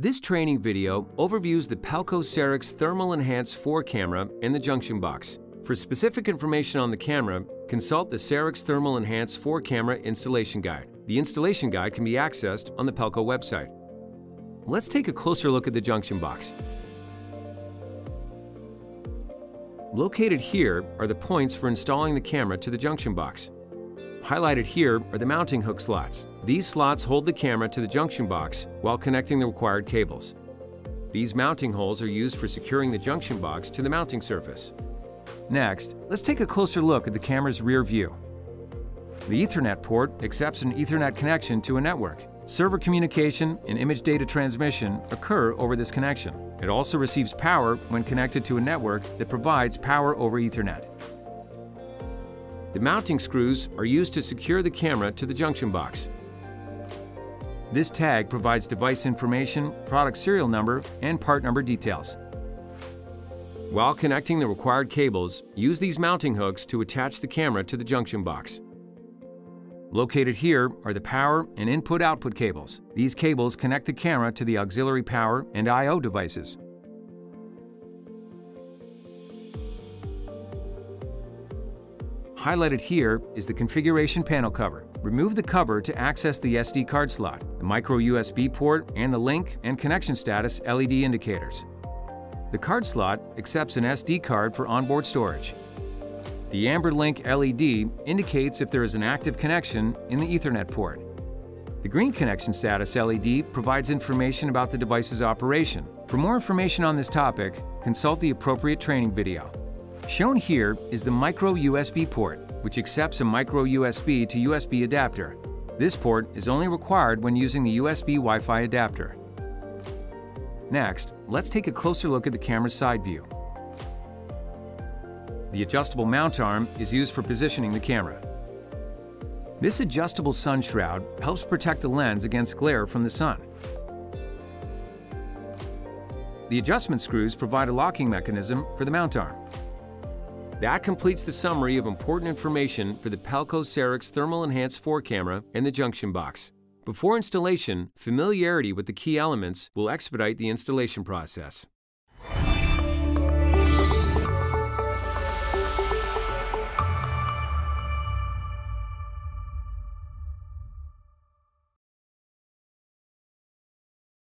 This training video overviews the Pelco Sarix Thermal Enhance 4 camera and the junction box. For specific information on the camera, consult the Sarix Thermal Enhance 4 camera installation guide. The installation guide can be accessed on the Pelco website. Let's take a closer look at the junction box. Located here are the points for installing the camera to the junction box. Highlighted here are the mounting hook slots. These slots hold the camera to the junction box while connecting the required cables. These mounting holes are used for securing the junction box to the mounting surface. Next, let's take a closer look at the camera's rear view. The Ethernet port accepts an Ethernet connection to a network. Server communication and image data transmission occur over this connection. It also receives power when connected to a network that provides power over Ethernet. The mounting screws are used to secure the camera to the junction box. This tag provides device information, product serial number, and part number details. While connecting the required cables, use these mounting hooks to attach the camera to the junction box. Located here are the power and input-output cables. These cables connect the camera to the auxiliary power and I.O. devices. Highlighted here is the configuration panel cover. Remove the cover to access the SD card slot, the micro USB port, and the link and connection status LED indicators. The card slot accepts an SD card for onboard storage. The amber link LED indicates if there is an active connection in the Ethernet port. The green connection status LED provides information about the device's operation. For more information on this topic, consult the appropriate training video. Shown here is the micro USB port, which accepts a micro USB to USB adapter. This port is only required when using the USB Wi-Fi adapter. Next, let's take a closer look at the camera's side view. The adjustable mount arm is used for positioning the camera. This adjustable sun shroud helps protect the lens against glare from the sun. The adjustment screws provide a locking mechanism for the mount arm. That completes the summary of important information for the Pelco Sarix Thermal Enhance 4 camera and the junction box. Before installation, familiarity with the key elements will expedite the installation process.